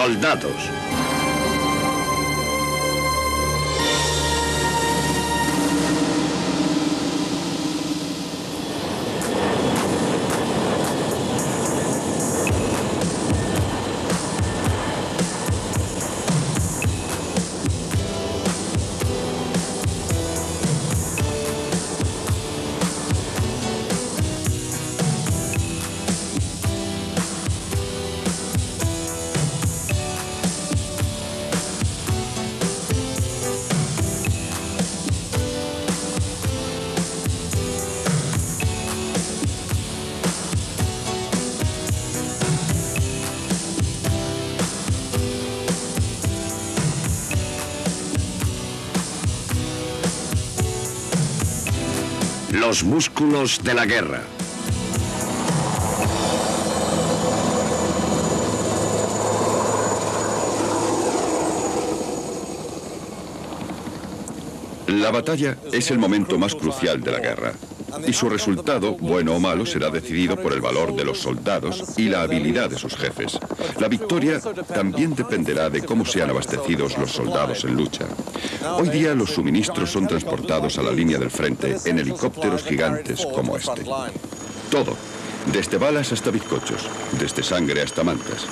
Soldados. Los músculos de la guerra. La batalla es el momento más crucial de la guerra y su resultado, bueno o malo, será decidido por el valor de los soldados y la habilidad de sus jefes. La victoria también dependerá de cómo sean abastecidos los soldados en lucha. Hoy día los suministros son transportados a la línea del frente en helicópteros gigantes como este. Todo, desde balas hasta bizcochos, desde sangre hasta mantas.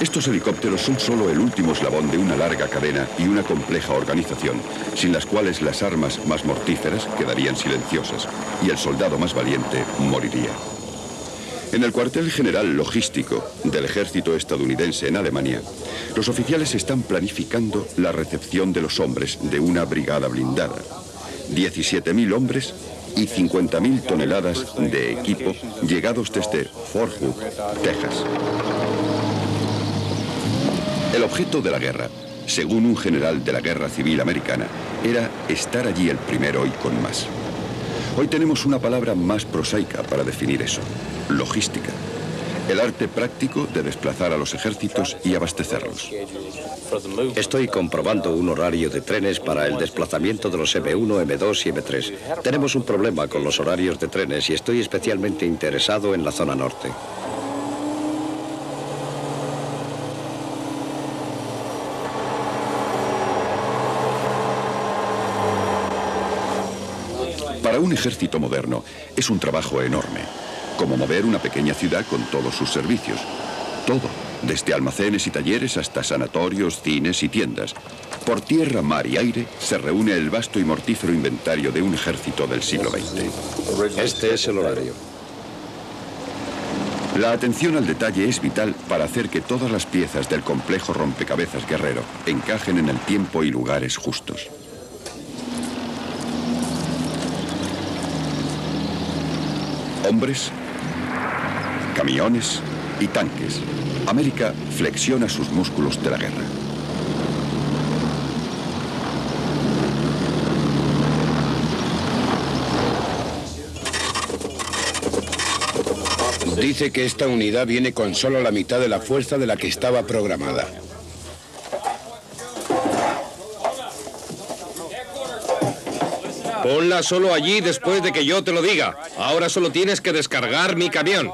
Estos helicópteros son solo el último eslabón de una larga cadena y una compleja organización, sin las cuales las armas más mortíferas quedarían silenciosas y el soldado más valiente moriría. En el cuartel general logístico del ejército estadounidense en Alemania, los oficiales están planificando la recepción de los hombres de una brigada blindada. 17.000 hombres y 50.000 toneladas de equipo llegados desde Fort Hood, Texas. El objeto de la guerra, según un general de la Guerra Civil Americana, era estar allí el primero y con más. Hoy tenemos una palabra más prosaica para definir eso, logística. El arte práctico de desplazar a los ejércitos y abastecerlos. Estoy comprobando un horario de trenes para el desplazamiento de los M1, M2 y M3. Tenemos un problema con los horarios de trenes y estoy especialmente interesado en la zona norte. Un ejército moderno es un trabajo enorme, como mover una pequeña ciudad con todos sus servicios. Todo, desde almacenes y talleres hasta sanatorios, cines y tiendas. Por tierra, mar y aire se reúne el vasto y mortífero inventario de un ejército del siglo XX. Este es el horario. La atención al detalle es vital para hacer que todas las piezas del complejo rompecabezas guerrero encajen en el tiempo y lugares justos. Hombres, camiones y tanques. América flexiona sus músculos de la guerra. Dice que esta unidad viene con solo la mitad de la fuerza de la que estaba programada. Ponla solo allí después de que yo te lo diga. Ahora solo tienes que descargar mi camión.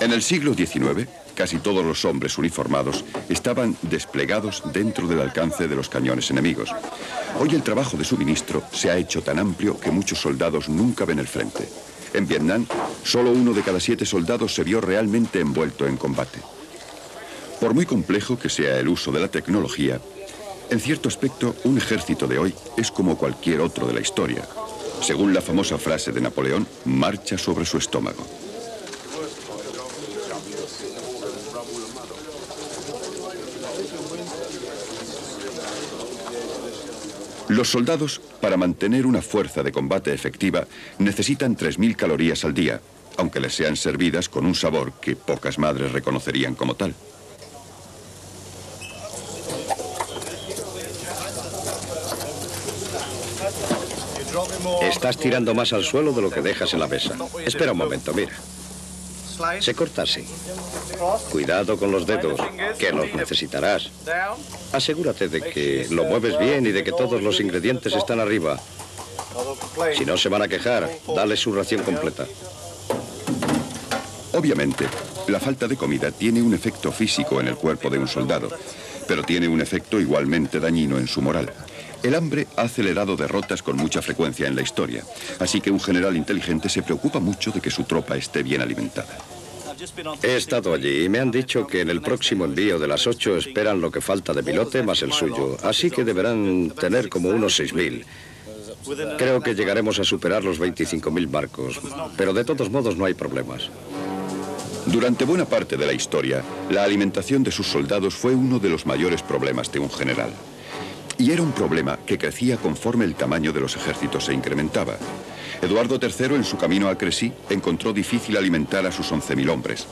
En el siglo XIX, casi todos los hombres uniformados estaban desplegados dentro del alcance de los cañones enemigos. Hoy el trabajo de suministro se ha hecho tan amplio que muchos soldados nunca ven el frente. En Vietnam, solo uno de cada siete soldados se vio realmente envuelto en combate. Por muy complejo que sea el uso de la tecnología, en cierto aspecto, un ejército de hoy es como cualquier otro de la historia. Según la famosa frase de Napoleón, marcha sobre su estómago. Los soldados, para mantener una fuerza de combate efectiva, necesitan 3.000 calorías al día, aunque les sean servidas con un sabor que pocas madres reconocerían como tal. Estás tirando más al suelo de lo que dejas en la mesa. Espera un momento, mira. Se corta así. Cuidado con los dedos, que los necesitarás. Asegúrate de que lo mueves bien y de que todos los ingredientes están arriba. Si no se van a quejar, dale su ración completa. Obviamente, La falta de comida tiene un efecto físico en el cuerpo de un soldado, pero tiene un efecto igualmente dañino en su moral. El hambre ha acelerado derrotas con mucha frecuencia en la historia, así que un general inteligente se preocupa mucho de que su tropa esté bien alimentada. He estado allí y me han dicho que en el próximo envío de las ocho esperan lo que falta de pilote más el suyo, así que deberán tener como unos 6.000. Creo que llegaremos a superar los 25.000 barcos, pero de todos modos no hay problemas. Durante buena parte de la historia, la alimentación de sus soldados fue uno de los mayores problemas de un general. Y era un problema que crecía conforme el tamaño de los ejércitos se incrementaba. Eduardo III, en su camino a Crecy, encontró difícil alimentar a sus 11.000 hombres.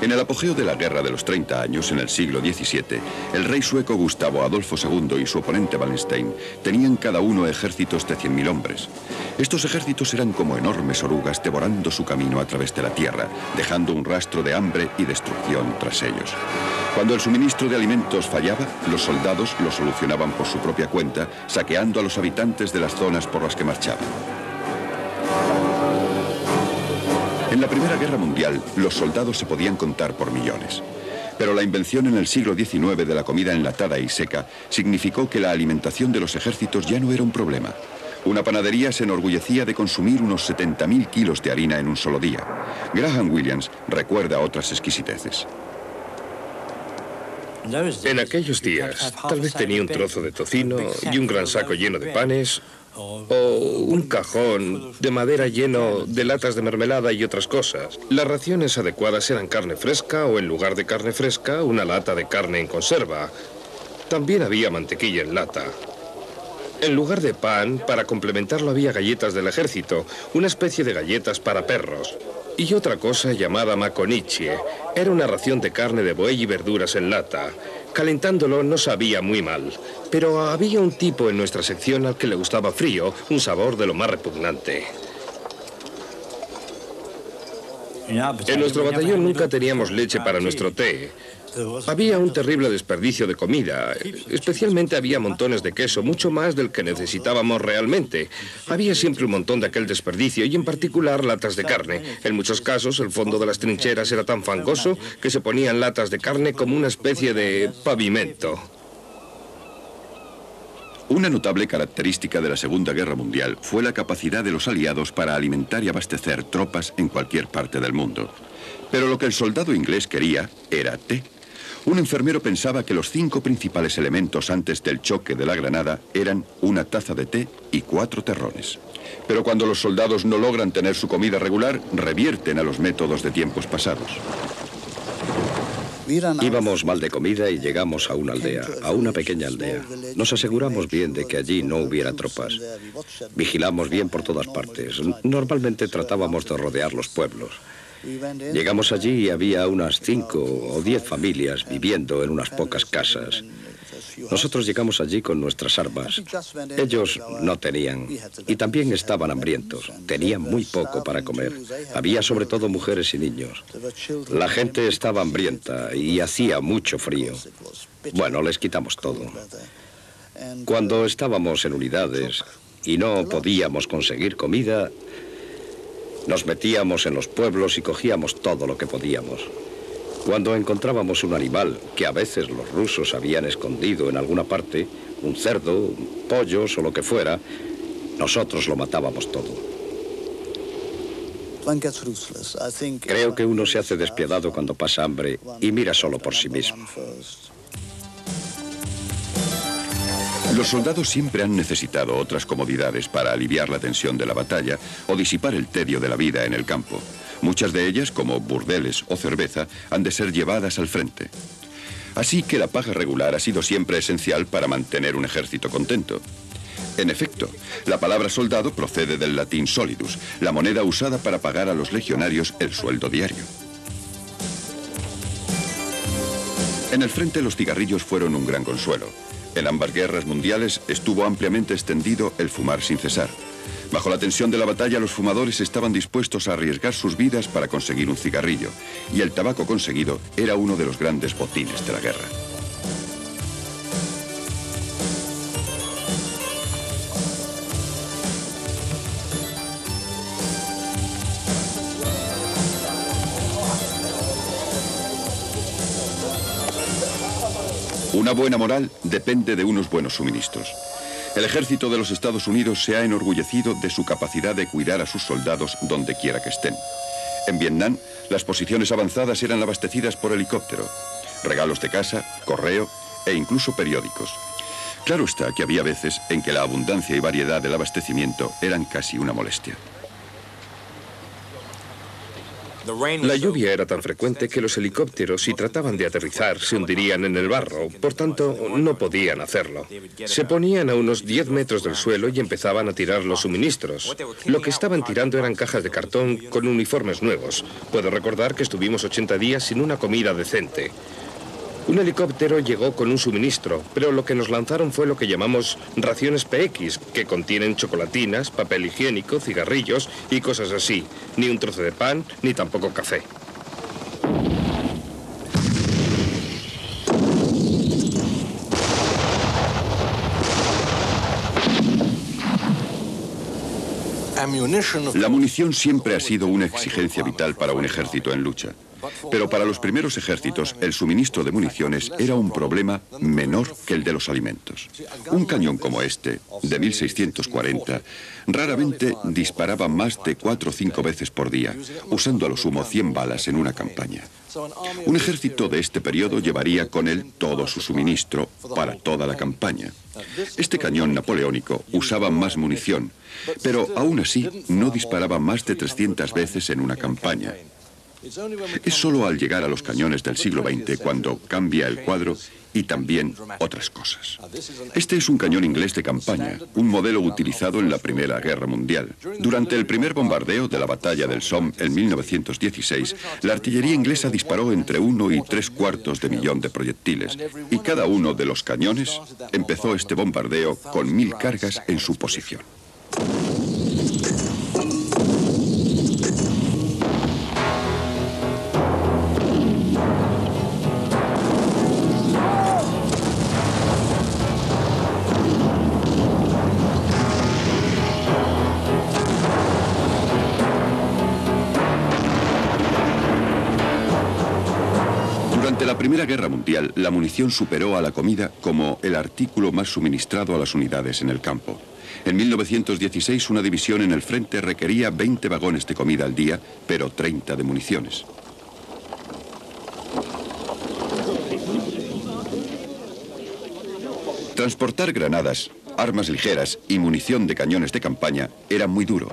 En el apogeo de la Guerra de los 30 años, en el siglo XVII, el rey sueco Gustavo Adolfo II y su oponente Wallenstein tenían cada uno ejércitos de 100.000 hombres. Estos ejércitos eran como enormes orugas devorando su camino a través de la tierra, dejando un rastro de hambre y destrucción tras ellos. Cuando el suministro de alimentos fallaba, los soldados lo solucionaban por su propia cuenta, saqueando a los habitantes de las zonas por las que marchaban. En la Primera Guerra Mundial, los soldados se podían contar por millones. Pero la invención en el siglo XIX de la comida enlatada y seca significó que la alimentación de los ejércitos ya no era un problema. Una panadería se enorgullecía de consumir unos 70.000 kilos de harina en un solo día. Graham Williams recuerda otras exquisiteces. En aquellos días, tal vez tenía un trozo de tocino y un gran saco lleno de panes o un cajón de madera lleno de latas de mermelada y otras cosas. Las raciones adecuadas eran carne fresca o en lugar de carne fresca, una lata de carne en conserva. También había mantequilla en lata. En lugar de pan, para complementarlo había galletas del ejército, una especie de galletas para perros. Y otra cosa llamada maconichie. Era una ración de carne de buey y verduras en lata. Calentándolo no sabía muy mal, pero había un tipo en nuestra sección al que le gustaba frío, un sabor de lo más repugnante. En nuestro batallón nunca teníamos leche para nuestro té. Había un terrible desperdicio de comida. Especialmente había montones de queso, mucho más del que necesitábamos realmente. Había siempre un montón de aquel desperdicio y en particular latas de carne. En muchos casos el fondo de las trincheras era tan fangoso que se ponían latas de carne como una especie de pavimento. Una notable característica de la Segunda Guerra Mundial fue la capacidad de los aliados para alimentar y abastecer tropas en cualquier parte del mundo. Pero lo que el soldado inglés quería era té. Un enfermero pensaba que los cinco principales elementos antes del choque de la granada eran una taza de té y cuatro terrones. Pero cuando los soldados no logran tener su comida regular, revierten a los métodos de tiempos pasados. Íbamos mal de comida y llegamos a una aldea, a una pequeña aldea. Nos aseguramos bien de que allí no hubiera tropas. Vigilamos bien por todas partes. Normalmente tratábamos de rodear los pueblos. Llegamos allí y había unas cinco o diez familias viviendo en unas pocas casas. Nosotros llegamos allí con nuestras armas. Ellos no tenían. Y también estaban hambrientos. Tenían muy poco para comer. Había sobre todo mujeres y niños. La gente estaba hambrienta y hacía mucho frío. Bueno, les quitamos todo. Cuando estábamos en unidades y no podíamos conseguir comida, nos metíamos en los pueblos y cogíamos todo lo que podíamos. Cuando encontrábamos un animal que a veces los rusos habían escondido en alguna parte, un cerdo, pollos o lo que fuera, nosotros lo matábamos todo. Creo que uno se hace despiadado cuando pasa hambre y mira solo por sí mismo. Los soldados siempre han necesitado otras comodidades para aliviar la tensión de la batalla o disipar el tedio de la vida en el campo. Muchas de ellas, como burdeles o cerveza, han de ser llevadas al frente. Así que la paga regular ha sido siempre esencial para mantener un ejército contento. En efecto, la palabra soldado procede del latín solidus, la moneda usada para pagar a los legionarios el sueldo diario. En el frente los cigarrillos fueron un gran consuelo. En ambas guerras mundiales estuvo ampliamente extendido el fumar sin cesar. Bajo la tensión de la batalla, los fumadores estaban dispuestos a arriesgar sus vidas para conseguir un cigarrillo, y el tabaco conseguido era uno de los grandes botines de la guerra. Una buena moral depende de unos buenos suministros. El ejército de los Estados Unidos se ha enorgullecido de su capacidad de cuidar a sus soldados donde quiera que estén. En Vietnam, las posiciones avanzadas eran abastecidas por helicóptero, regalos de casa, correo e incluso periódicos. Claro está que había veces en que la abundancia y variedad del abastecimiento eran casi una molestia. La lluvia era tan frecuente que los helicópteros, si trataban de aterrizar, se hundirían en el barro, por tanto, no podían hacerlo. Se ponían a unos 10 metros del suelo y empezaban a tirar los suministros. Lo que estaban tirando eran cajas de cartón con uniformes nuevos. Puedo recordar que estuvimos 80 días sin una comida decente. Un helicóptero llegó con un suministro, pero lo que nos lanzaron fue lo que llamamos raciones PX, que contienen chocolatinas, papel higiénico, cigarrillos y cosas así. Ni un trozo de pan, ni tampoco café. La munición siempre ha sido una exigencia vital para un ejército en lucha. Pero para los primeros ejércitos, el suministro de municiones era un problema menor que el de los alimentos. Un cañón como este, de 1640, raramente disparaba más de cuatro o cinco veces por día, usando a lo sumo 100 balas en una campaña. Un ejército de este periodo llevaría con él todo su suministro para toda la campaña. Este cañón napoleónico usaba más munición, pero aún así no disparaba más de 300 veces en una campaña. Es solo al llegar a los cañones del siglo XX cuando cambia el cuadro y también otras cosas. Este es un cañón inglés de campaña, un modelo utilizado en la Primera Guerra Mundial. Durante el primer bombardeo de la batalla del Somme en 1916, la artillería inglesa disparó entre uno y tres cuartos de millón de proyectiles y cada uno de los cañones empezó este bombardeo con mil cargas en su posición. Primera Guerra Mundial, la munición superó a la comida como el artículo más suministrado a las unidades en el campo. En 1916, una división en el frente requería 20 vagones de comida al día, pero 30 de municiones. Transportar granadas, armas ligeras y munición de cañones de campaña era muy duro,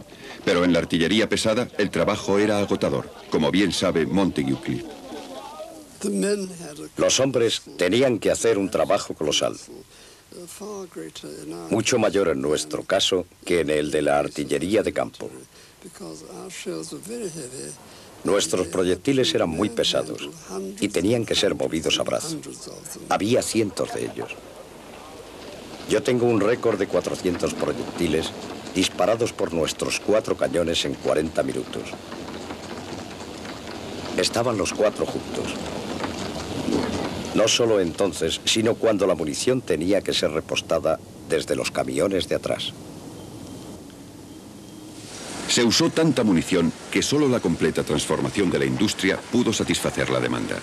pero en la artillería pesada el trabajo era agotador, como bien sabe Montague Cliff. Los hombres tenían que hacer un trabajo colosal, mucho mayor en nuestro caso que en el de la artillería de campo. Nuestros proyectiles eran muy pesados y tenían que ser movidos a brazo. Había cientos de ellos. Yo tengo un récord de 400 proyectiles disparados por nuestros cuatro cañones en 40 minutos. Estaban los cuatro juntos. No solo entonces, sino cuando la munición tenía que ser repostada desde los camiones de atrás. Se usó tanta munición que solo la completa transformación de la industria pudo satisfacer la demanda.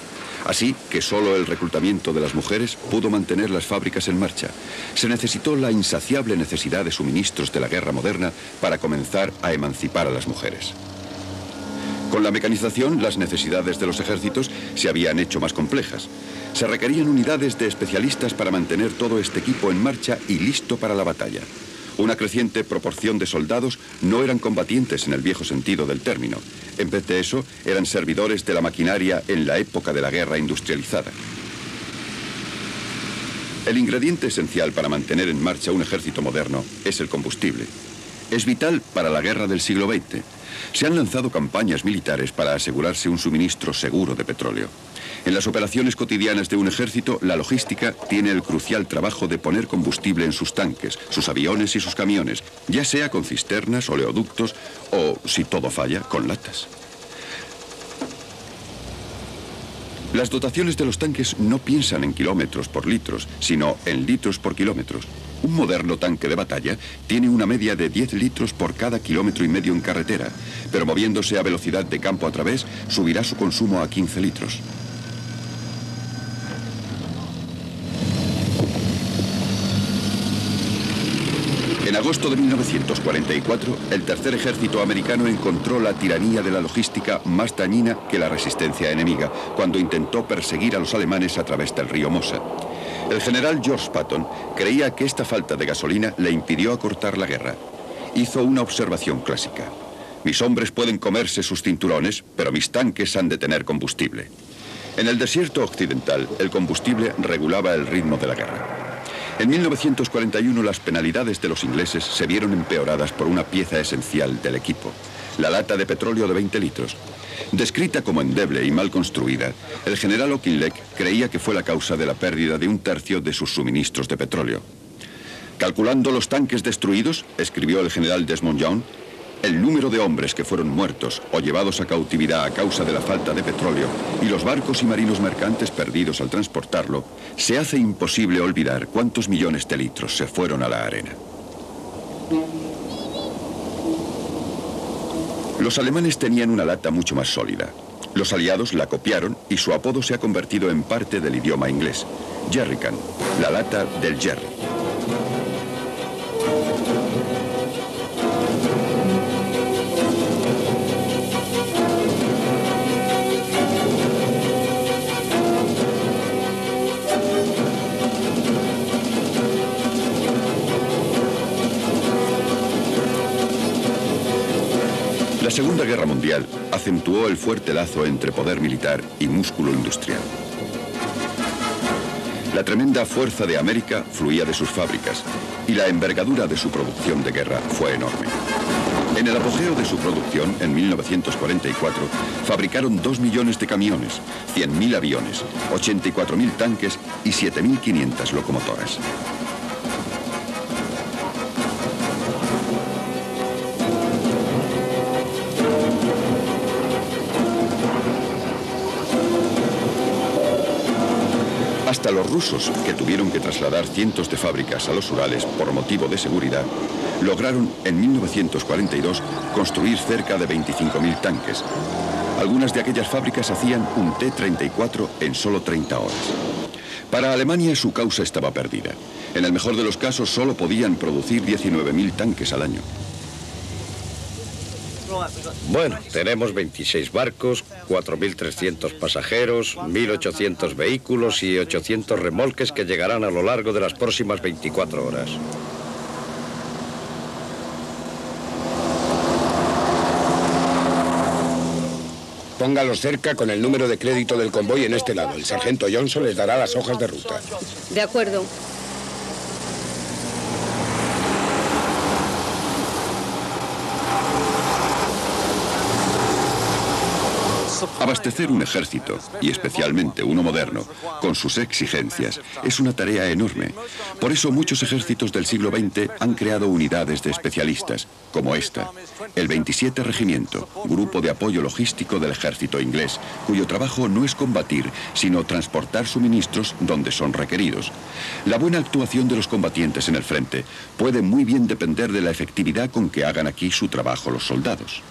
Así que solo el reclutamiento de las mujeres pudo mantener las fábricas en marcha. Se necesitó la insaciable necesidad de suministros de la guerra moderna para comenzar a emancipar a las mujeres. Con la mecanización, las necesidades de los ejércitos se habían hecho más complejas. Se requerían unidades de especialistas para mantener todo este equipo en marcha y listo para la batalla. Una creciente proporción de soldados no eran combatientes en el viejo sentido del término. En vez de eso, eran servidores de la maquinaria en la época de la guerra industrializada. El ingrediente esencial para mantener en marcha un ejército moderno es el combustible. Es vital para la guerra del siglo XX. Se han lanzado campañas militares para asegurarse un suministro seguro de petróleo. En las operaciones cotidianas de un ejército, la logística tiene el crucial trabajo de poner combustible en sus tanques, sus aviones y sus camiones, ya sea con cisternas, oleoductos o, si todo falla, con latas. Las dotaciones de los tanques no piensan en kilómetros por litros, sino en litros por kilómetros. Un moderno tanque de batalla tiene una media de 10 litros por cada kilómetro y medio en carretera, pero moviéndose a velocidad de campo a través, subirá su consumo a 15 litros. En agosto de 1944, el tercer ejército americano encontró la tiranía de la logística más dañina que la resistencia enemiga, cuando intentó perseguir a los alemanes a través del río Mosa. El general George Patton creía que esta falta de gasolina le impidió acortar la guerra. Hizo una observación clásica. Mis hombres pueden comerse sus cinturones, pero mis tanques han de tener combustible. En el desierto occidental, el combustible regulaba el ritmo de la guerra. En 1941 las penalidades de los ingleses se vieron empeoradas por una pieza esencial del equipo, la lata de petróleo de 20 litros. Descrita como endeble y mal construida, el general O'Kinleck creía que fue la causa de la pérdida de un tercio de sus suministros de petróleo. Calculando los tanques destruidos, escribió el general Desmond Young, el número de hombres que fueron muertos o llevados a cautividad a causa de la falta de petróleo y los barcos y marinos mercantes perdidos al transportarlo, se hace imposible olvidar cuántos millones de litros se fueron a la arena. Los alemanes tenían una lata mucho más sólida. Los aliados la copiaron y su apodo se ha convertido en parte del idioma inglés. Jerrycan, la lata del Jerry. Segunda Guerra Mundial acentuó el fuerte lazo entre poder militar y músculo industrial. La tremenda fuerza de América fluía de sus fábricas y la envergadura de su producción de guerra fue enorme. En el apogeo de su producción, en 1944, fabricaron 2 millones de camiones, 100.000 aviones, 84.000 tanques y 7.500 locomotoras. Hasta los rusos, que tuvieron que trasladar cientos de fábricas a los Urales por motivo de seguridad, lograron en 1942 construir cerca de 25.000 tanques. Algunas de aquellas fábricas hacían un T-34 en solo 30 horas. Para Alemania su causa estaba perdida. En el mejor de los casos solo podían producir 19.000 tanques al año. Bueno, tenemos 26 barcos, 4.300 pasajeros, 1.800 vehículos y 800 remolques que llegarán a lo largo de las próximas 24 horas. Póngalos cerca con el número de crédito del convoy en este lado. El sargento Johnson les dará las hojas de ruta. De acuerdo. Abastecer un ejército, y especialmente uno moderno, con sus exigencias, es una tarea enorme. Por eso muchos ejércitos del siglo XX han creado unidades de especialistas, como esta, el 27 Regimiento, grupo de apoyo logístico del ejército inglés, cuyo trabajo no es combatir, sino transportar suministros donde son requeridos. La buena actuación de los combatientes en el frente puede muy bien depender de la efectividad con que hagan aquí su trabajo los soldados.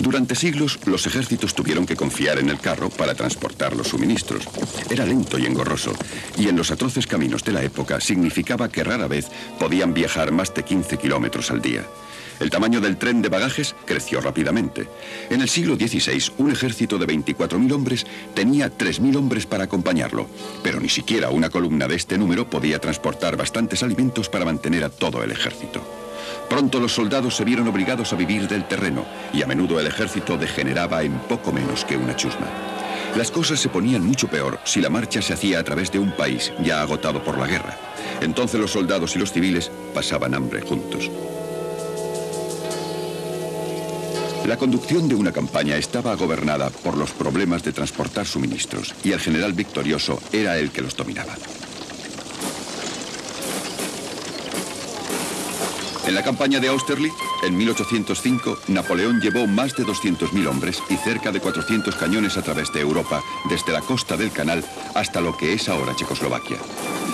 Durante siglos, los ejércitos tuvieron que confiar en el carro para transportar los suministros. Era lento y engorroso, y en los atroces caminos de la época significaba que rara vez podían viajar más de 15 kilómetros al día. El tamaño del tren de bagajes creció rápidamente. En el siglo XVI, un ejército de 24.000 hombres tenía 3.000 hombres para acompañarlo, pero ni siquiera una columna de este número podía transportar bastantes alimentos para mantener a todo el ejército. Pronto los soldados se vieron obligados a vivir del terreno y a menudo el ejército degeneraba en poco menos que una chusma. Las cosas se ponían mucho peor si la marcha se hacía a través de un país ya agotado por la guerra. Entonces los soldados y los civiles pasaban hambre juntos. La conducción de una campaña estaba gobernada por los problemas de transportar suministros y el general victorioso era el que los dominaba. En la campaña de Austerlitz, en 1805, Napoleón llevó más de 200.000 hombres y cerca de 400 cañones a través de Europa, desde la costa del canal hasta lo que es ahora Checoslovaquia.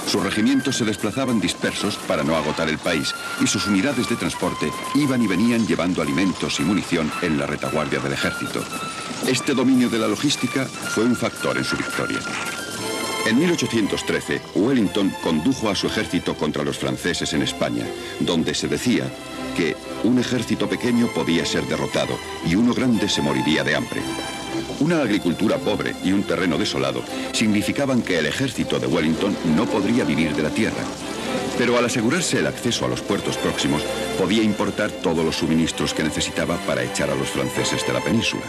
Sus regimientos se desplazaban dispersos para no agotar el país y sus unidades de transporte iban y venían llevando alimentos y munición en la retaguardia del ejército. Este dominio de la logística fue un factor en su victoria. En 1813, Wellington condujo a su ejército contra los franceses en España, donde se decía que un ejército pequeño podía ser derrotado y uno grande se moriría de hambre. Una agricultura pobre y un terreno desolado significaban que el ejército de Wellington no podría vivir de la tierra. Pero al asegurarse el acceso a los puertos próximos, podía importar todos los suministros que necesitaba para echar a los franceses de la península.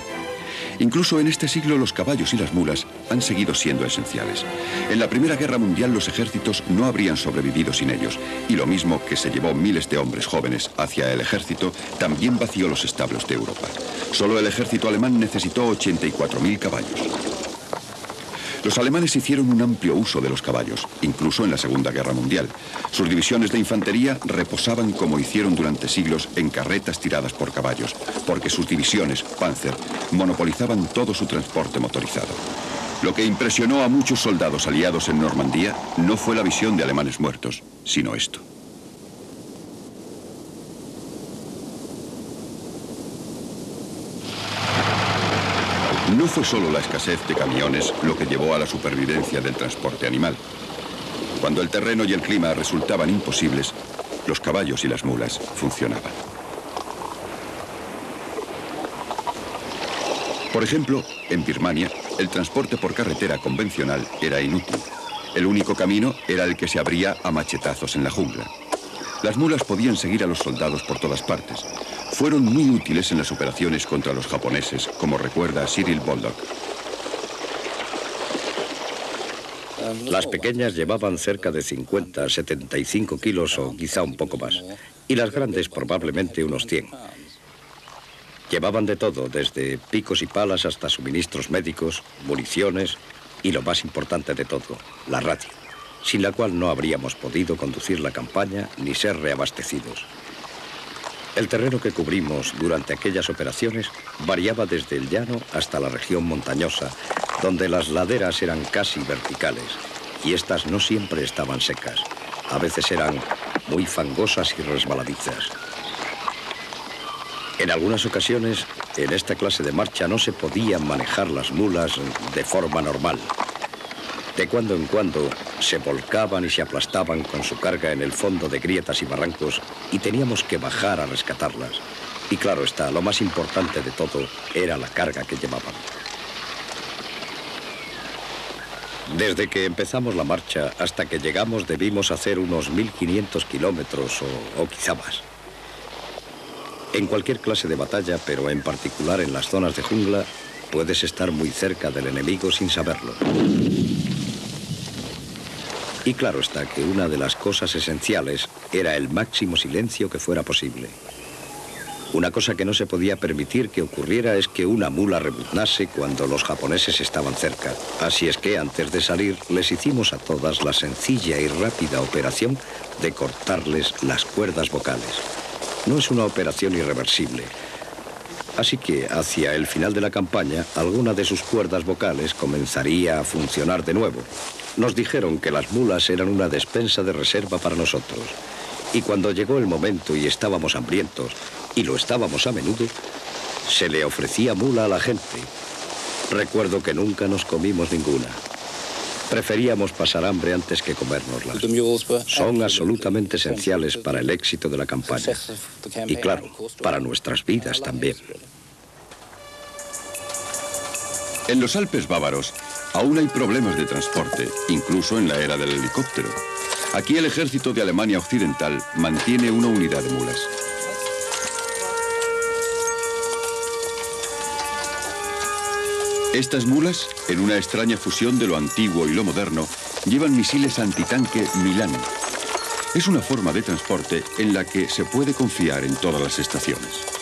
Incluso en este siglo los caballos y las mulas han seguido siendo esenciales. En la Primera Guerra Mundial los ejércitos no habrían sobrevivido sin ellos, y lo mismo que se llevó miles de hombres jóvenes hacia el ejército, también vació los establos de Europa. Solo el ejército alemán necesitó 84.000 caballos. Los alemanes hicieron un amplio uso de los caballos, incluso en la Segunda Guerra Mundial. Sus divisiones de infantería reposaban como hicieron durante siglos en carretas tiradas por caballos, porque sus divisiones, Panzer, monopolizaban todo su transporte motorizado. Lo que impresionó a muchos soldados aliados en Normandía no fue la visión de alemanes muertos, sino esto. Fue solo la escasez de camiones lo que llevó a la supervivencia del transporte animal. Cuando el terreno y el clima resultaban imposibles, los caballos y las mulas funcionaban. Por ejemplo, en Birmania, el transporte por carretera convencional era inútil. El único camino era el que se abría a machetazos en la jungla. Las mulas podían seguir a los soldados por todas partes. Fueron muy útiles en las operaciones contra los japoneses, como recuerda Cyril Boldock. Las pequeñas llevaban cerca de 50, 75 kilos o quizá un poco más. Y las grandes probablemente unos 100. Llevaban de todo, desde picos y palas hasta suministros médicos, municiones y lo más importante de todo, la radio sin la cual no habríamos podido conducir la campaña ni ser reabastecidos. El terreno que cubrimos durante aquellas operaciones variaba desde el llano hasta la región montañosa, donde las laderas eran casi verticales y estas no siempre estaban secas. A veces eran muy fangosas y resbaladizas. En algunas ocasiones, en esta clase de marcha no se podían manejar las mulas de forma normal. De cuando en cuando se volcaban y se aplastaban con su carga en el fondo de grietas y barrancos y teníamos que bajar a rescatarlas. Y claro está, lo más importante de todo era la carga que llevaban. Desde que empezamos la marcha hasta que llegamos debimos hacer unos 1.500 kilómetros o, o quizá más. En cualquier clase de batalla, pero en particular en las zonas de jungla, puedes estar muy cerca del enemigo sin saberlo. Y claro está que una de las cosas esenciales era el máximo silencio que fuera posible. Una cosa que no se podía permitir que ocurriera es que una mula rebuznase cuando los japoneses estaban cerca. Así es que antes de salir les hicimos a todas la sencilla y rápida operación de cortarles las cuerdas vocales. No es una operación irreversible. Así que hacia el final de la campaña, alguna de sus cuerdas vocales comenzaría a funcionar de nuevo. Nos dijeron que las mulas eran una despensa de reserva para nosotros. Y cuando llegó el momento y estábamos hambrientos, y lo estábamos a menudo, se le ofrecía mula a la gente. Recuerdo que nunca nos comimos ninguna. Preferíamos pasar hambre antes que comérnoslas. Son absolutamente esenciales para el éxito de la campaña. Y claro, para nuestras vidas también. En los Alpes bávaros aún hay problemas de transporte, incluso en la era del helicóptero. Aquí el ejército de Alemania Occidental mantiene una unidad de mulas. Estas mulas, en una extraña fusión de lo antiguo y lo moderno, llevan misiles antitanque Milán. Es una forma de transporte en la que se puede confiar en todas las estaciones.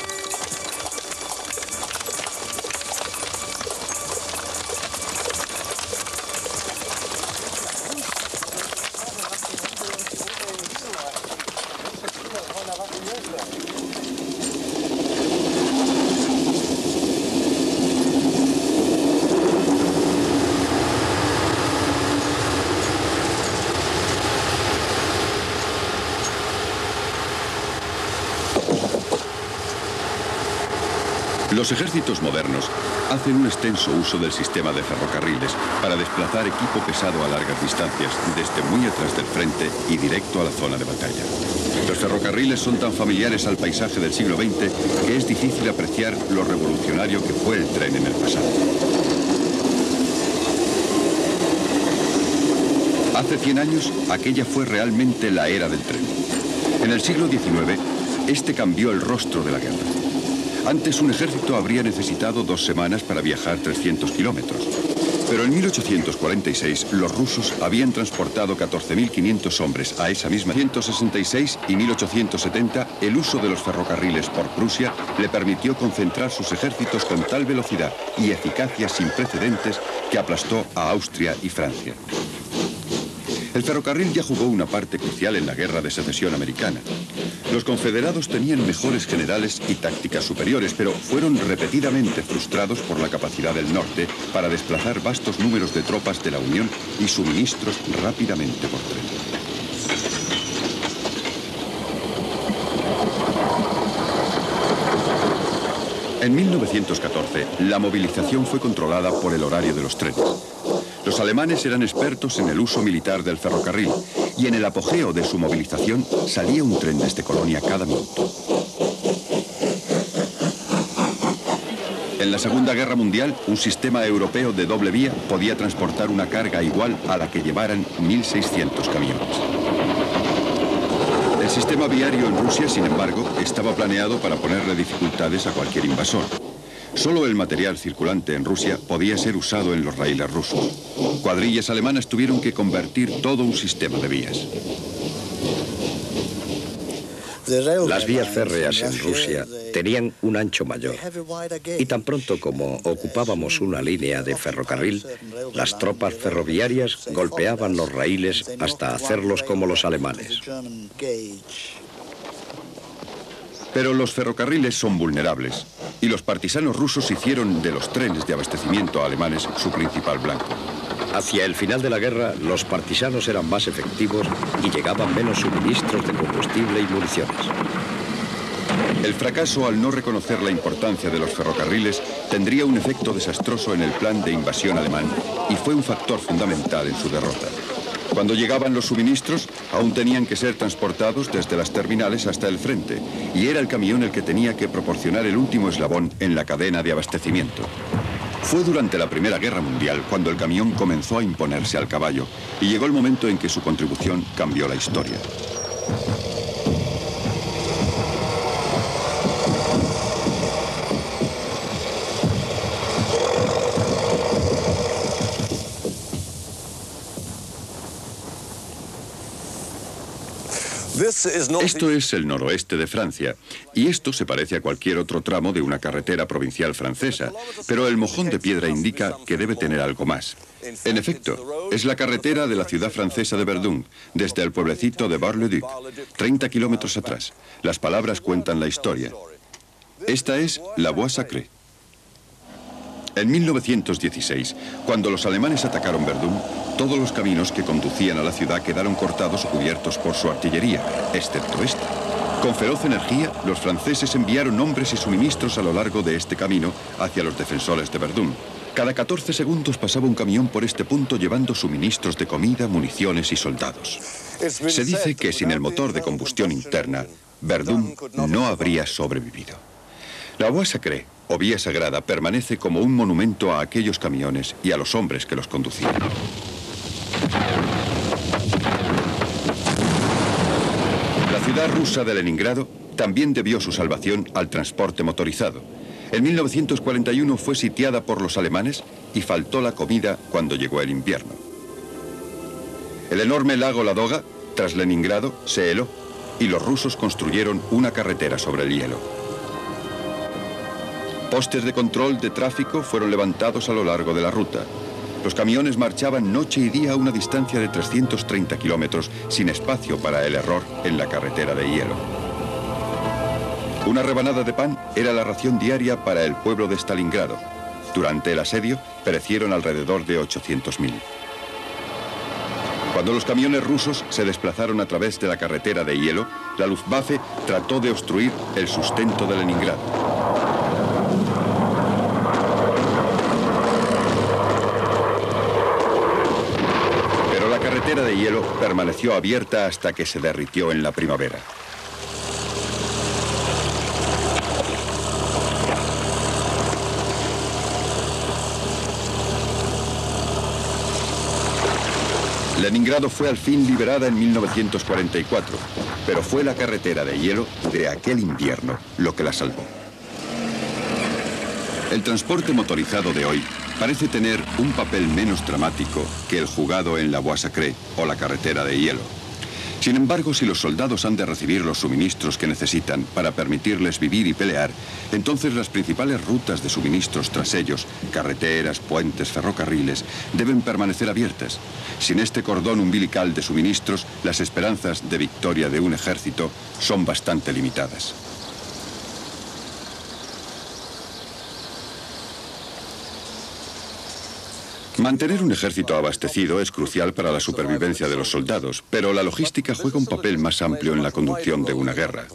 Los ejércitos modernos hacen un extenso uso del sistema de ferrocarriles para desplazar equipo pesado a largas distancias, desde muy atrás del frente y directo a la zona de batalla. Los ferrocarriles son tan familiares al paisaje del siglo XX que es difícil apreciar lo revolucionario que fue el tren en el pasado. Hace 100 años, aquella fue realmente la era del tren. En el siglo XIX, este cambió el rostro de la guerra. Antes un ejército habría necesitado dos semanas para viajar 300 kilómetros. Pero en 1846 los rusos habían transportado 14.500 hombres a esa misma. 1866 y 1870 el uso de los ferrocarriles por Prusia le permitió concentrar sus ejércitos con tal velocidad y eficacia sin precedentes que aplastó a Austria y Francia. El ferrocarril ya jugó una parte crucial en la guerra de secesión americana. Los confederados tenían mejores generales y tácticas superiores, pero fueron repetidamente frustrados por la capacidad del norte para desplazar vastos números de tropas de la Unión y suministros rápidamente por tren. En 1914, la movilización fue controlada por el horario de los trenes. Los alemanes eran expertos en el uso militar del ferrocarril y en el apogeo de su movilización salía un tren desde Colonia cada minuto. En la Segunda Guerra Mundial, un sistema europeo de doble vía podía transportar una carga igual a la que llevaran 1.600 camiones. El sistema viario en Rusia, sin embargo, estaba planeado para ponerle dificultades a cualquier invasor. Solo el material circulante en Rusia podía ser usado en los raíles rusos. Cuadrillas alemanas tuvieron que convertir todo un sistema de vías. Las vías férreas en Rusia tenían un ancho mayor y tan pronto como ocupábamos una línea de ferrocarril, las tropas ferroviarias golpeaban los raíles hasta hacerlos como los alemanes. Pero los ferrocarriles son vulnerables y los partisanos rusos hicieron de los trenes de abastecimiento alemanes su principal blanco. Hacia el final de la guerra, los partisanos eran más efectivos y llegaban menos suministros de combustible y municiones. El fracaso al no reconocer la importancia de los ferrocarriles tendría un efecto desastroso en el plan de invasión alemán y fue un factor fundamental en su derrota. Cuando llegaban los suministros, aún tenían que ser transportados desde las terminales hasta el frente, y era el camión el que tenía que proporcionar el último eslabón en la cadena de abastecimiento. Fue durante la Primera Guerra Mundial cuando el camión comenzó a imponerse al caballo, y llegó el momento en que su contribución cambió la historia. Esto es el noroeste de Francia, y esto se parece a cualquier otro tramo de una carretera provincial francesa, pero el mojón de piedra indica que debe tener algo más. En efecto, es la carretera de la ciudad francesa de Verdun, desde el pueblecito de Bar-le-Duc, 30 kilómetros atrás. Las palabras cuentan la historia. Esta es la Bois Sacrée. En 1916, cuando los alemanes atacaron Verdun, todos los caminos que conducían a la ciudad quedaron cortados o cubiertos por su artillería, excepto este. Con feroz energía, los franceses enviaron hombres y suministros a lo largo de este camino hacia los defensores de Verdún. Cada 14 segundos pasaba un camión por este punto llevando suministros de comida, municiones y soldados. Se dice que sin el motor de combustión interna, Verdún no habría sobrevivido. La Bois o Vía Sagrada, permanece como un monumento a aquellos camiones y a los hombres que los conducían. Ciudad rusa de Leningrado también debió su salvación al transporte motorizado. En 1941 fue sitiada por los alemanes y faltó la comida cuando llegó el invierno. El enorme lago Ladoga, tras Leningrado, se heló y los rusos construyeron una carretera sobre el hielo. Postes de control de tráfico fueron levantados a lo largo de la ruta. Los camiones marchaban noche y día a una distancia de 330 kilómetros, sin espacio para el error en la carretera de hielo. Una rebanada de pan era la ración diaria para el pueblo de Stalingrado. Durante el asedio perecieron alrededor de 800.000. Cuando los camiones rusos se desplazaron a través de la carretera de hielo, la Luftwaffe trató de obstruir el sustento de Leningrado. Carretera de hielo permaneció abierta hasta que se derritió en la primavera. Leningrado fue al fin liberada en 1944, pero fue la carretera de hielo de aquel invierno lo que la salvó. El transporte motorizado de hoy parece tener un papel menos dramático que el jugado en la Bois Sacré o la carretera de hielo. Sin embargo, si los soldados han de recibir los suministros que necesitan para permitirles vivir y pelear, entonces las principales rutas de suministros tras ellos, carreteras, puentes, ferrocarriles, deben permanecer abiertas. Sin este cordón umbilical de suministros, las esperanzas de victoria de un ejército son bastante limitadas. Mantener un ejército abastecido es crucial para la supervivencia de los soldados, pero la logística juega un papel más amplio en la conducción de una guerra.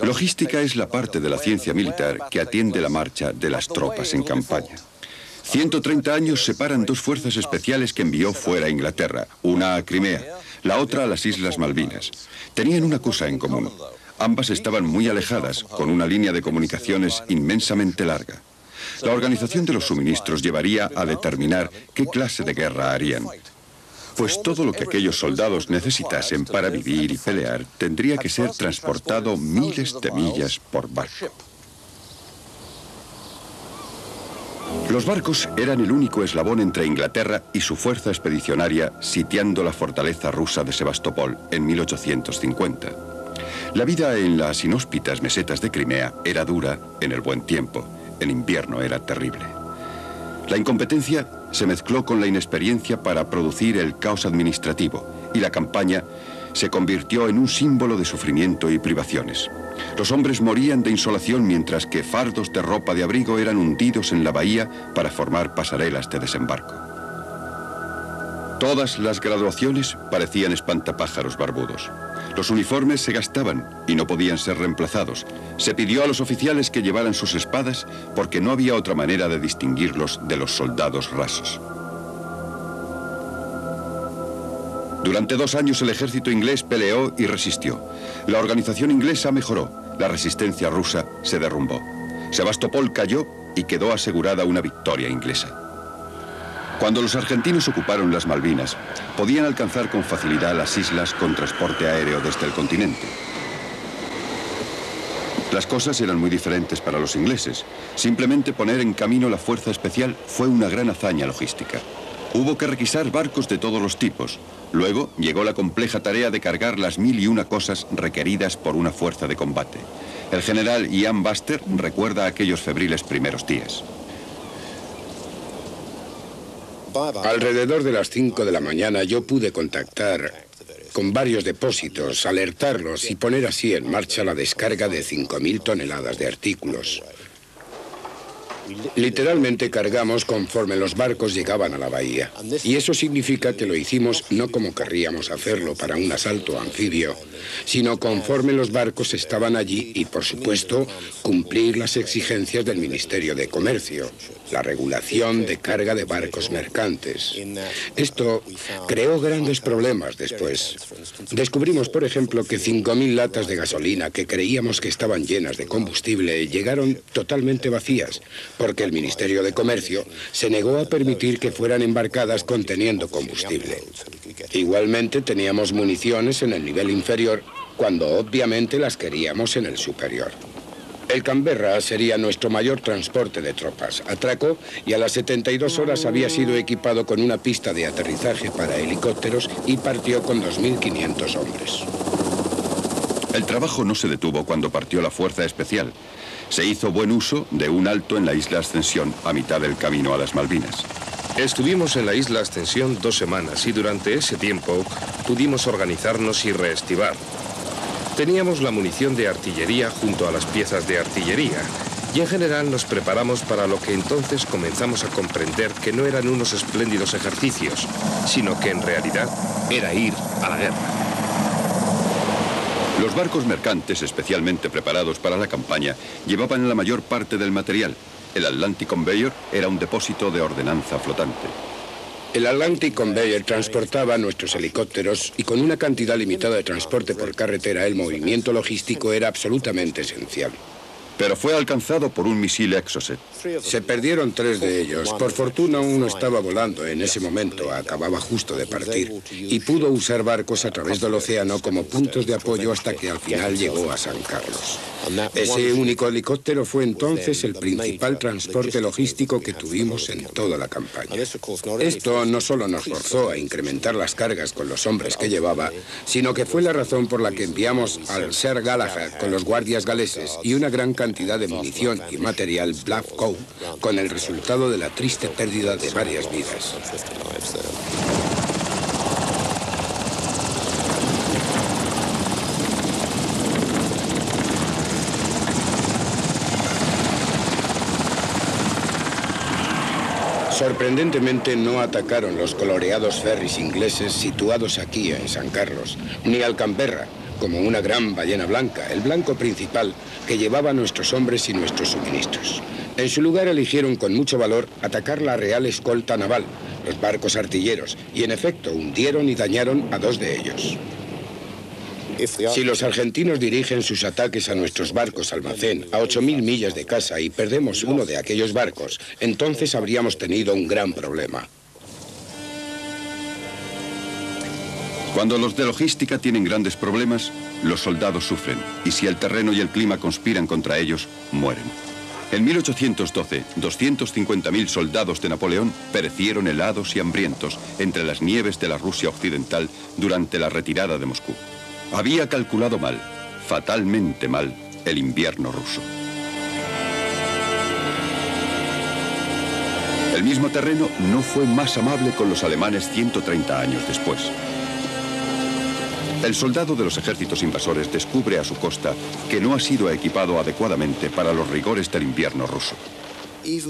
Logística es la parte de la ciencia militar que atiende la marcha de las tropas en campaña. 130 años separan dos fuerzas especiales que envió fuera Inglaterra, una a Crimea, la otra a las Islas Malvinas. Tenían una cosa en común. Ambas estaban muy alejadas, con una línea de comunicaciones inmensamente larga. La organización de los suministros llevaría a determinar qué clase de guerra harían. Pues todo lo que aquellos soldados necesitasen para vivir y pelear tendría que ser transportado miles de millas por barco. Los barcos eran el único eslabón entre Inglaterra y su fuerza expedicionaria sitiando la fortaleza rusa de Sebastopol en 1850. La vida en las inhóspitas mesetas de Crimea era dura en el buen tiempo el invierno era terrible. La incompetencia se mezcló con la inexperiencia para producir el caos administrativo y la campaña se convirtió en un símbolo de sufrimiento y privaciones. Los hombres morían de insolación mientras que fardos de ropa de abrigo eran hundidos en la bahía para formar pasarelas de desembarco. Todas las graduaciones parecían espantapájaros barbudos. Los uniformes se gastaban y no podían ser reemplazados. Se pidió a los oficiales que llevaran sus espadas porque no había otra manera de distinguirlos de los soldados rasos. Durante dos años el ejército inglés peleó y resistió. La organización inglesa mejoró. La resistencia rusa se derrumbó. Sebastopol cayó y quedó asegurada una victoria inglesa. Cuando los argentinos ocuparon las Malvinas, podían alcanzar con facilidad las islas con transporte aéreo desde el continente. Las cosas eran muy diferentes para los ingleses. Simplemente poner en camino la fuerza especial fue una gran hazaña logística. Hubo que requisar barcos de todos los tipos. Luego llegó la compleja tarea de cargar las mil y una cosas requeridas por una fuerza de combate. El general Ian Buster recuerda aquellos febriles primeros días. Alrededor de las 5 de la mañana yo pude contactar con varios depósitos, alertarlos y poner así en marcha la descarga de 5.000 toneladas de artículos. Literalmente cargamos conforme los barcos llegaban a la bahía. Y eso significa que lo hicimos no como querríamos hacerlo para un asalto anfibio, sino conforme los barcos estaban allí y, por supuesto, cumplir las exigencias del Ministerio de Comercio, la regulación de carga de barcos mercantes. Esto creó grandes problemas después. Descubrimos, por ejemplo, que 5.000 latas de gasolina que creíamos que estaban llenas de combustible llegaron totalmente vacías, porque el Ministerio de Comercio se negó a permitir que fueran embarcadas conteniendo combustible. Igualmente teníamos municiones en el nivel inferior cuando obviamente las queríamos en el superior. El Canberra sería nuestro mayor transporte de tropas. Atracó y a las 72 horas había sido equipado con una pista de aterrizaje para helicópteros y partió con 2.500 hombres. El trabajo no se detuvo cuando partió la Fuerza Especial. Se hizo buen uso de un alto en la isla Ascensión, a mitad del camino a las Malvinas. Estuvimos en la isla Ascensión dos semanas y durante ese tiempo pudimos organizarnos y reestivar. Teníamos la munición de artillería junto a las piezas de artillería y en general nos preparamos para lo que entonces comenzamos a comprender que no eran unos espléndidos ejercicios, sino que en realidad era ir a la guerra. Los barcos mercantes especialmente preparados para la campaña llevaban la mayor parte del material. El Atlantic Conveyor era un depósito de ordenanza flotante. El Atlantic Conveyor transportaba nuestros helicópteros y con una cantidad limitada de transporte por carretera el movimiento logístico era absolutamente esencial. Pero fue alcanzado por un misil Exocet. Se perdieron tres de ellos. Por fortuna uno estaba volando en ese momento, acababa justo de partir, y pudo usar barcos a través del océano como puntos de apoyo hasta que al final llegó a San Carlos. Ese único helicóptero fue entonces el principal transporte logístico que tuvimos en toda la campaña. Esto no solo nos forzó a incrementar las cargas con los hombres que llevaba, sino que fue la razón por la que enviamos al Sir Galahad con los guardias galeses y una gran cantidad de munición y material Black con el resultado de la triste pérdida de varias vidas. Sorprendentemente no atacaron los coloreados ferries ingleses situados aquí en San Carlos, ni al Canberra, como una gran ballena blanca, el blanco principal que llevaba nuestros hombres y nuestros suministros. En su lugar eligieron con mucho valor atacar la Real Escolta Naval, los barcos artilleros, y en efecto hundieron y dañaron a dos de ellos. Si los argentinos dirigen sus ataques a nuestros barcos almacén a 8.000 millas de casa y perdemos uno de aquellos barcos, entonces habríamos tenido un gran problema. Cuando los de logística tienen grandes problemas, los soldados sufren, y si el terreno y el clima conspiran contra ellos, mueren. En 1812, 250.000 soldados de Napoleón perecieron helados y hambrientos entre las nieves de la Rusia occidental durante la retirada de Moscú. Había calculado mal, fatalmente mal, el invierno ruso. El mismo terreno no fue más amable con los alemanes 130 años después. El soldado de los ejércitos invasores descubre a su costa que no ha sido equipado adecuadamente para los rigores del invierno ruso.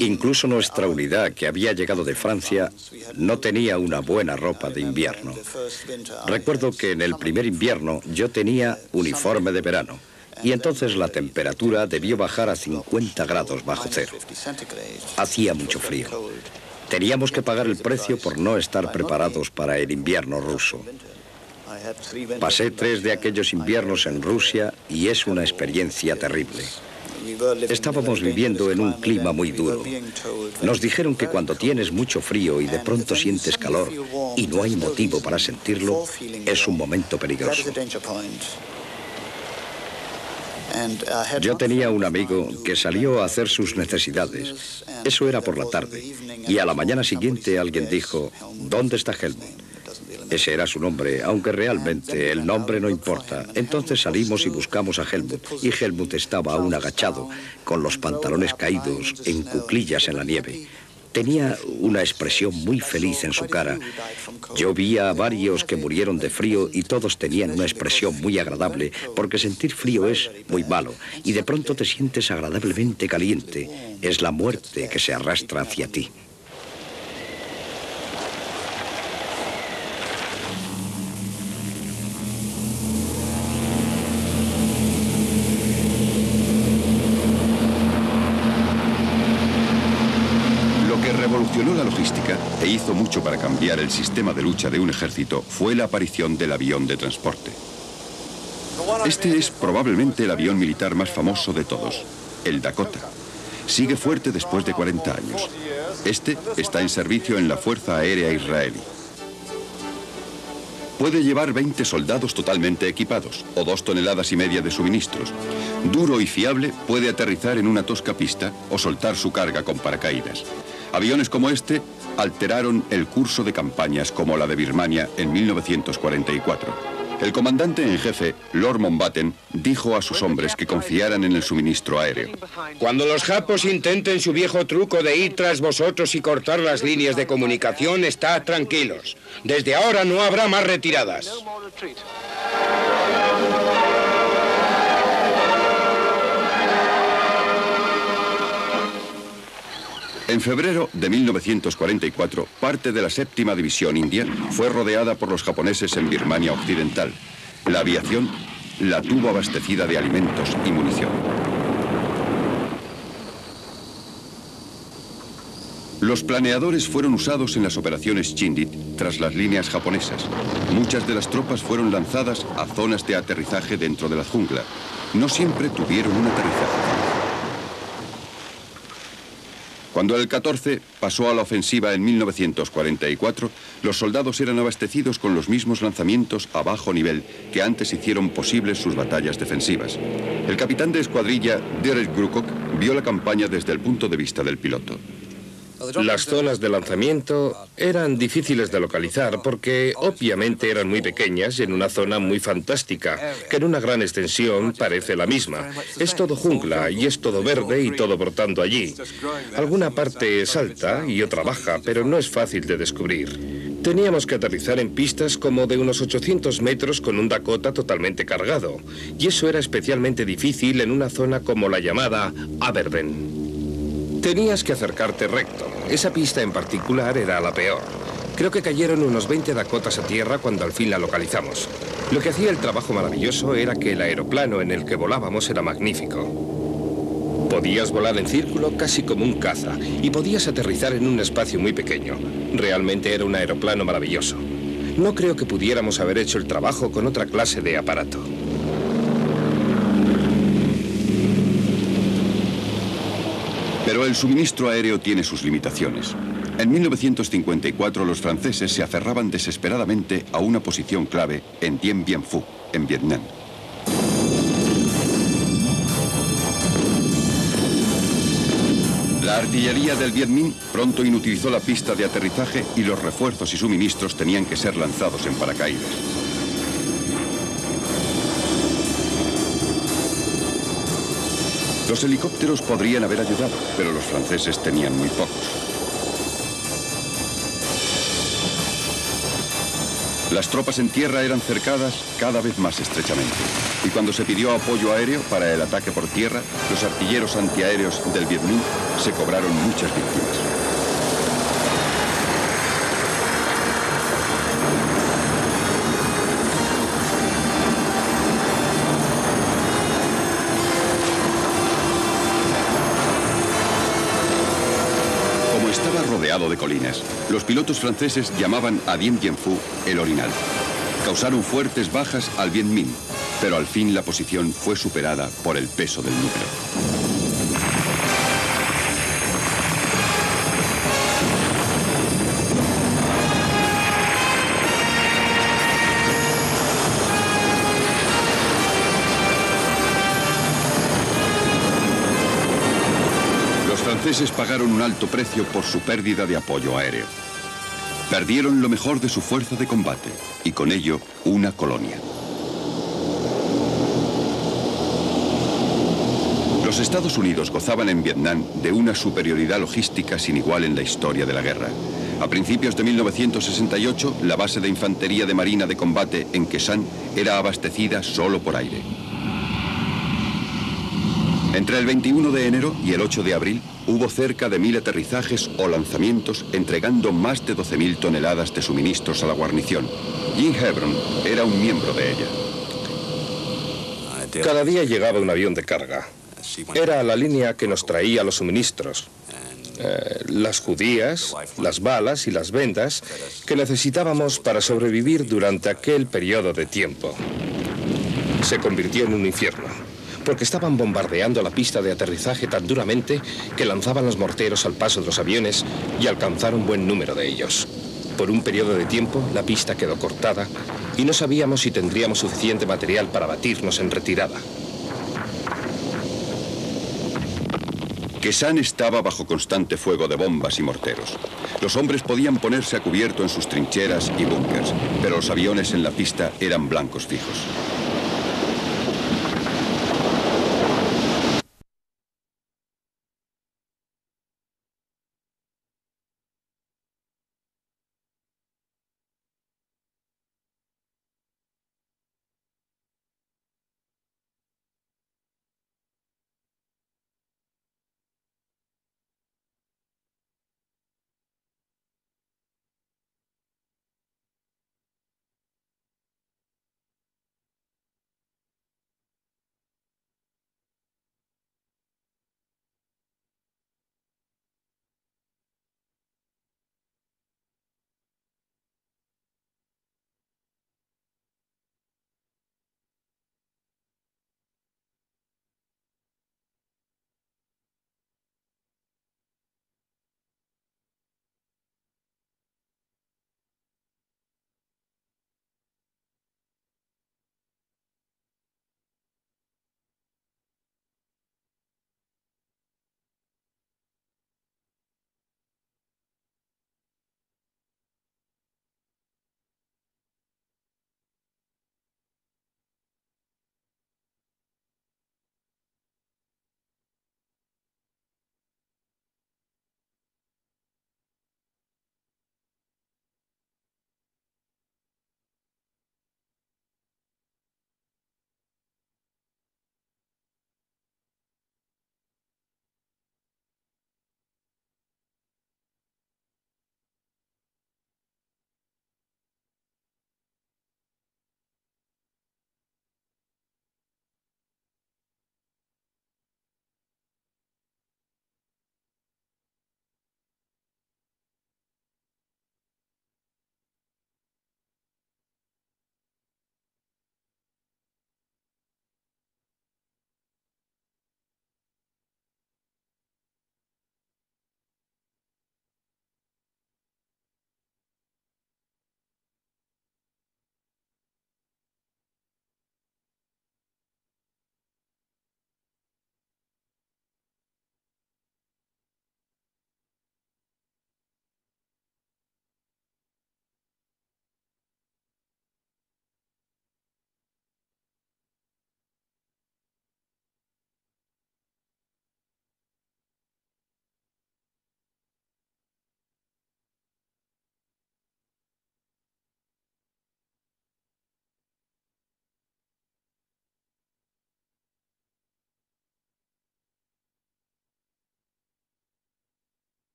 Incluso nuestra unidad, que había llegado de Francia, no tenía una buena ropa de invierno. Recuerdo que en el primer invierno yo tenía uniforme de verano y entonces la temperatura debió bajar a 50 grados bajo cero. Hacía mucho frío. Teníamos que pagar el precio por no estar preparados para el invierno ruso. Pasé tres de aquellos inviernos en Rusia y es una experiencia terrible. Estábamos viviendo en un clima muy duro. Nos dijeron que cuando tienes mucho frío y de pronto sientes calor y no hay motivo para sentirlo, es un momento peligroso. Yo tenía un amigo que salió a hacer sus necesidades. Eso era por la tarde. Y a la mañana siguiente alguien dijo, ¿dónde está Helmut? Ese era su nombre, aunque realmente el nombre no importa. Entonces salimos y buscamos a Helmut, y Helmut estaba aún agachado, con los pantalones caídos, en cuclillas en la nieve. Tenía una expresión muy feliz en su cara. Yo vi a varios que murieron de frío y todos tenían una expresión muy agradable, porque sentir frío es muy malo y de pronto te sientes agradablemente caliente. Es la muerte que se arrastra hacia ti. la logística e hizo mucho para el sistema de lucha de un ejército fue la aparición del avión de transporte. Este es probablemente el avión militar más famoso de todos, el Dakota. Sigue fuerte después de 40 años. Este está en servicio en la Fuerza Aérea Israelí. Puede llevar 20 soldados totalmente equipados o dos toneladas y media de suministros. Duro y fiable, puede aterrizar en una tosca pista o soltar su carga con paracaídas. Aviones como este alteraron el curso de campañas como la de Birmania en 1944. El comandante en jefe, Lord Mountbatten, dijo a sus hombres que confiaran en el suministro aéreo. Cuando los japos intenten su viejo truco de ir tras vosotros y cortar las líneas de comunicación, estad tranquilos. Desde ahora no habrá más retiradas. En febrero de 1944, parte de la séptima división india fue rodeada por los japoneses en Birmania Occidental. La aviación la tuvo abastecida de alimentos y munición. Los planeadores fueron usados en las operaciones Chindit tras las líneas japonesas. Muchas de las tropas fueron lanzadas a zonas de aterrizaje dentro de la jungla. No siempre tuvieron un aterrizaje. Cuando el 14 pasó a la ofensiva en 1944, los soldados eran abastecidos con los mismos lanzamientos a bajo nivel que antes hicieron posibles sus batallas defensivas. El capitán de escuadrilla, Derek Grukok, vio la campaña desde el punto de vista del piloto. Las zonas de lanzamiento eran difíciles de localizar porque obviamente eran muy pequeñas en una zona muy fantástica, que en una gran extensión parece la misma. Es todo jungla y es todo verde y todo brotando allí. Alguna parte es alta y otra baja, pero no es fácil de descubrir. Teníamos que aterrizar en pistas como de unos 800 metros con un Dakota totalmente cargado, y eso era especialmente difícil en una zona como la llamada Aberdeen. Tenías que acercarte recto. Esa pista en particular era la peor. Creo que cayeron unos 20 Dakotas a tierra cuando al fin la localizamos. Lo que hacía el trabajo maravilloso era que el aeroplano en el que volábamos era magnífico. Podías volar en círculo casi como un caza y podías aterrizar en un espacio muy pequeño. Realmente era un aeroplano maravilloso. No creo que pudiéramos haber hecho el trabajo con otra clase de aparato. Pero el suministro aéreo tiene sus limitaciones. En 1954 los franceses se aferraban desesperadamente a una posición clave en Dien Bien Phu, en Vietnam. La artillería del Viet Minh pronto inutilizó la pista de aterrizaje y los refuerzos y suministros tenían que ser lanzados en paracaídas. Los helicópteros podrían haber ayudado, pero los franceses tenían muy pocos. Las tropas en tierra eran cercadas cada vez más estrechamente. Y cuando se pidió apoyo aéreo para el ataque por tierra, los artilleros antiaéreos del Viet Minh se cobraron muchas víctimas. De colinas. Los pilotos franceses llamaban a Dien Bien Phu el orinal. Causaron fuertes bajas al Bien Minh, pero al fin la posición fue superada por el peso del núcleo. Franceses pagaron un alto precio por su pérdida de apoyo aéreo. Perdieron lo mejor de su fuerza de combate y con ello una colonia. Los Estados Unidos gozaban en Vietnam de una superioridad logística sin igual en la historia de la guerra. A principios de 1968, la base de infantería de marina de combate en Quezon era abastecida solo por aire. Entre el 21 de enero y el 8 de abril hubo cerca de mil aterrizajes o lanzamientos entregando más de 12.000 toneladas de suministros a la guarnición. Jim Hebron era un miembro de ella. Cada día llegaba un avión de carga. Era la línea que nos traía los suministros. Eh, las judías, las balas y las vendas que necesitábamos para sobrevivir durante aquel periodo de tiempo. Se convirtió en un infierno porque estaban bombardeando la pista de aterrizaje tan duramente que lanzaban los morteros al paso de los aviones y alcanzaron buen número de ellos. Por un periodo de tiempo, la pista quedó cortada y no sabíamos si tendríamos suficiente material para batirnos en retirada. Quesan estaba bajo constante fuego de bombas y morteros. Los hombres podían ponerse a cubierto en sus trincheras y búnkers, pero los aviones en la pista eran blancos fijos.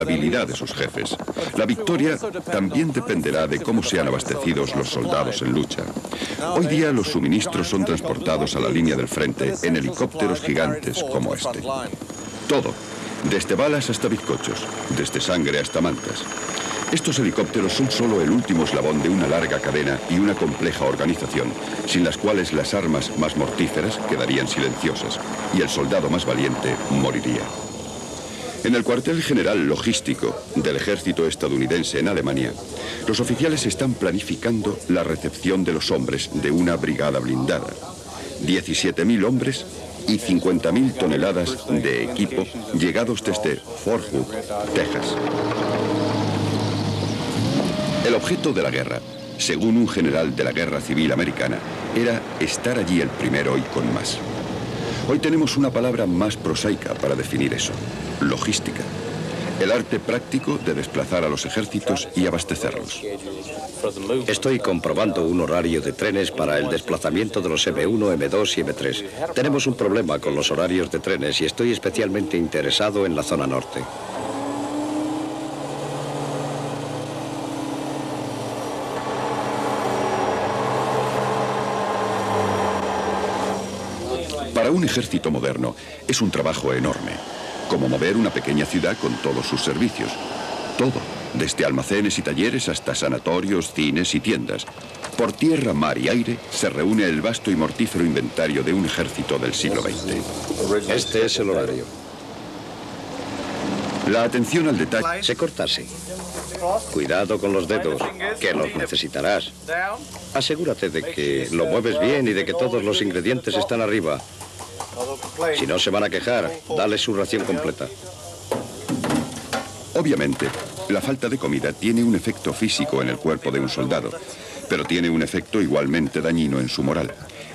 Habilidad de sus jefes. La victoria también dependerá de cómo sean abastecidos los soldados en lucha. Hoy día los suministros son transportados a la línea del frente en helicópteros gigantes como este. Todo, desde balas hasta bizcochos, desde sangre hasta mantas. Estos helicópteros son solo el último eslabón de una larga cadena y una compleja organización, sin las cuales las armas más mortíferas quedarían silenciosas y el soldado más valiente moriría. En el cuartel general logístico del ejército estadounidense en Alemania, los oficiales están planificando la recepción de los hombres de una brigada blindada. 17.000 hombres y 50.000 toneladas de equipo llegados desde Fort Hood, Texas. El objeto de la guerra, según un general de la Guerra Civil Americana, era estar allí el primero y con más. Hoy tenemos una palabra más prosaica para definir eso, logística. El arte práctico de desplazar a los ejércitos y abastecerlos. Estoy comprobando un horario de trenes para el desplazamiento de los M1, M2 y M3. Tenemos un problema con los horarios de trenes y estoy especialmente interesado en la zona norte. Un ejército moderno es un trabajo enorme, como mover una pequeña ciudad con todos sus servicios. Todo, desde almacenes y talleres hasta sanatorios, cines y tiendas. Por tierra, mar y aire se reúne el vasto y mortífero inventario de un ejército del siglo XX. Este es el horario. La atención al detalle... Se corta así. Cuidado con los dedos, que los necesitarás. Asegúrate de que lo mueves bien y de que todos los ingredientes están arriba. Si no se van a quejar, dale su ración completa. Obviamente, la falta de comida tiene un efecto físico en el cuerpo de un soldado, pero tiene un efecto igualmente dañino en su moral.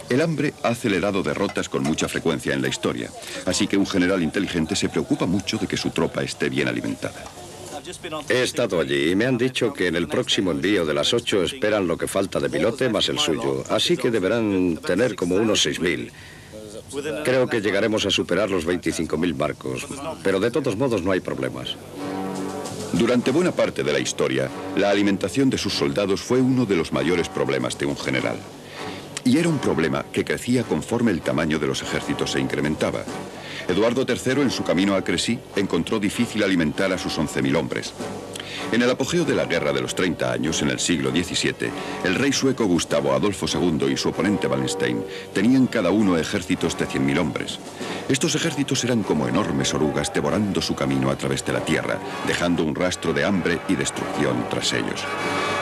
El hambre ha acelerado derrotas con mucha frecuencia en la historia, así que un general inteligente se preocupa mucho de que su tropa esté bien alimentada. He estado allí y me han dicho que en el próximo envío de las ocho esperan lo que falta de pilote más el suyo, así que deberán tener como unos 6.000. Creo que llegaremos a superar los 25.000 barcos, pero de todos modos no hay problemas. Durante buena parte de la historia, la alimentación de sus soldados fue uno de los mayores problemas de un general. Y era un problema que crecía conforme el tamaño de los ejércitos se incrementaba. Eduardo III, en su camino a Crecy, encontró difícil alimentar a sus 11.000 hombres. En el apogeo de la Guerra de los 30 años, en el siglo XVII, el rey sueco Gustavo Adolfo II y su oponente Wallenstein tenían cada uno ejércitos de 100.000 hombres. Estos ejércitos eran como enormes orugas devorando su camino a través de la tierra, dejando un rastro de hambre y destrucción tras ellos.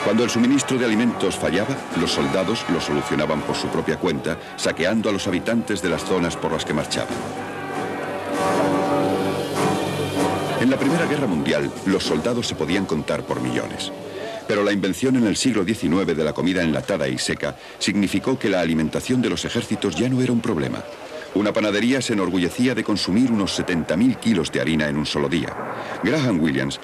Cuando el suministro de alimentos fallaba, los soldados lo solucionaban por su propia cuenta, saqueando a los habitantes de las zonas por las que marchaban. En la Primera Guerra Mundial, los soldados se podían contar por millones. Pero la invención en el siglo XIX de la comida enlatada y seca significó que la alimentación de los ejércitos ya no era un problema. Una panadería se enorgullecía de consumir unos 70.000 kilos de harina en un solo día. Graham Williams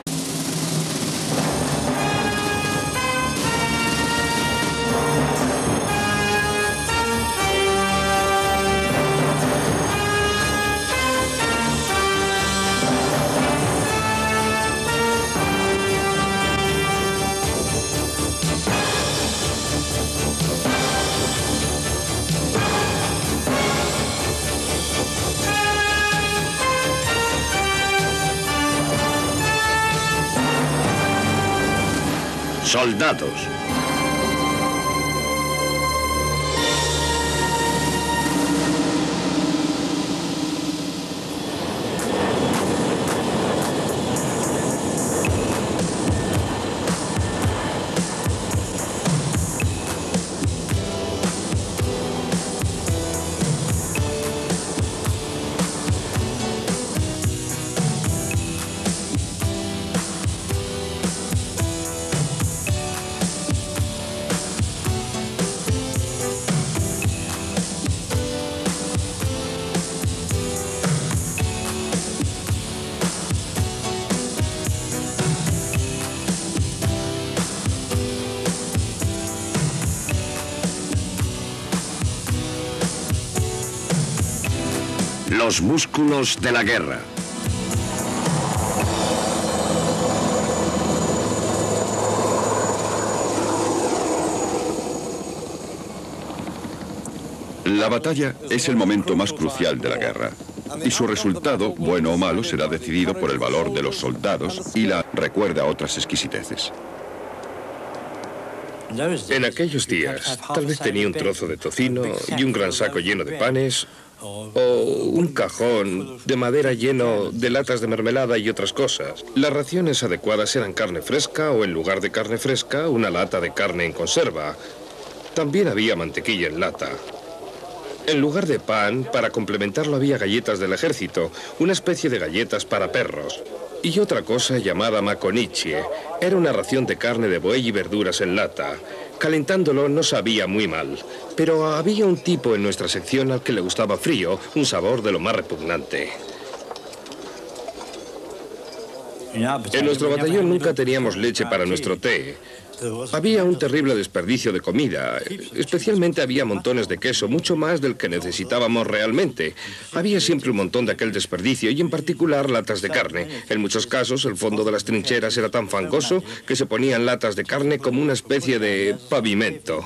soldados. los músculos de la guerra. La batalla es el momento más crucial de la guerra y su resultado, bueno o malo, será decidido por el valor de los soldados y la recuerda otras exquisiteces. En aquellos días, tal vez tenía un trozo de tocino y un gran saco lleno de panes o un cajón de madera lleno de latas de mermelada y otras cosas. Las raciones adecuadas eran carne fresca o en lugar de carne fresca, una lata de carne en conserva. También había mantequilla en lata. En lugar de pan, para complementarlo había galletas del ejército, una especie de galletas para perros. Y otra cosa llamada maconichie. Era una ración de carne de buey y verduras en lata. Calentándolo no sabía muy mal, pero había un tipo en nuestra sección al que le gustaba frío, un sabor de lo más repugnante. En nuestro batallón nunca teníamos leche para nuestro té. Había un terrible desperdicio de comida. Especialmente había montones de queso, mucho más del que necesitábamos realmente. Había siempre un montón de aquel desperdicio y en particular latas de carne. En muchos casos el fondo de las trincheras era tan fangoso que se ponían latas de carne como una especie de pavimento.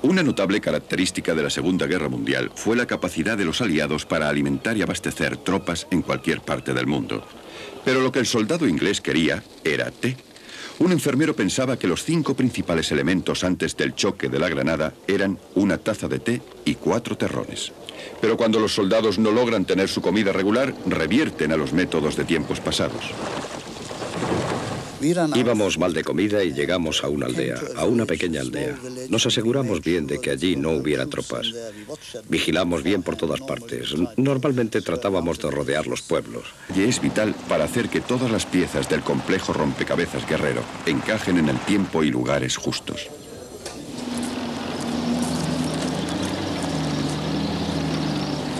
Una notable característica de la Segunda Guerra Mundial fue la capacidad de los aliados para alimentar y abastecer tropas en cualquier parte del mundo. Pero lo que el soldado inglés quería era té. Un enfermero pensaba que los cinco principales elementos antes del choque de la granada eran una taza de té y cuatro terrones. Pero cuando los soldados no logran tener su comida regular, revierten a los métodos de tiempos pasados. Íbamos mal de comida y llegamos a una aldea, a una pequeña aldea. Nos aseguramos bien de que allí no hubiera tropas. Vigilamos bien por todas partes. Normalmente tratábamos de rodear los pueblos. Y es vital para hacer que todas las piezas del complejo rompecabezas guerrero encajen en el tiempo y lugares justos.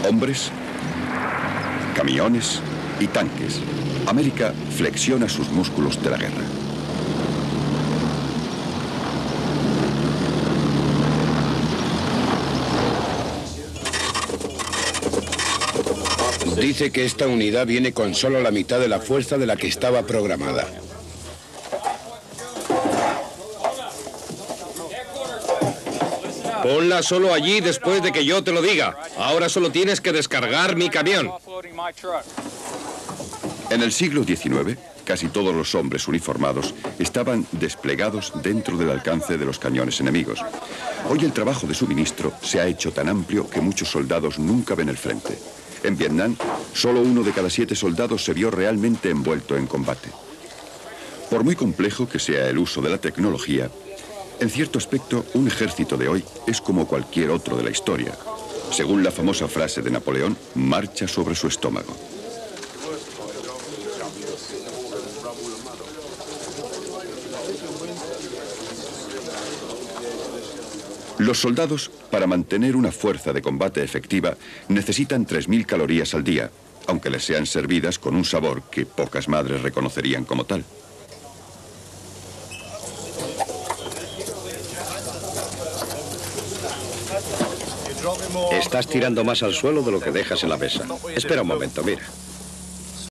Hombres, camiones y tanques América flexiona sus músculos de la guerra. Dice que esta unidad viene con solo la mitad de la fuerza de la que estaba programada. Ponla solo allí después de que yo te lo diga. Ahora solo tienes que descargar mi camión. En el siglo XIX, casi todos los hombres uniformados estaban desplegados dentro del alcance de los cañones enemigos. Hoy el trabajo de suministro se ha hecho tan amplio que muchos soldados nunca ven el frente. En Vietnam, solo uno de cada siete soldados se vio realmente envuelto en combate. Por muy complejo que sea el uso de la tecnología, en cierto aspecto, un ejército de hoy es como cualquier otro de la historia. Según la famosa frase de Napoleón, marcha sobre su estómago. Los soldados, para mantener una fuerza de combate efectiva, necesitan 3.000 calorías al día, aunque les sean servidas con un sabor que pocas madres reconocerían como tal. Estás tirando más al suelo de lo que dejas en la mesa. Espera un momento, mira.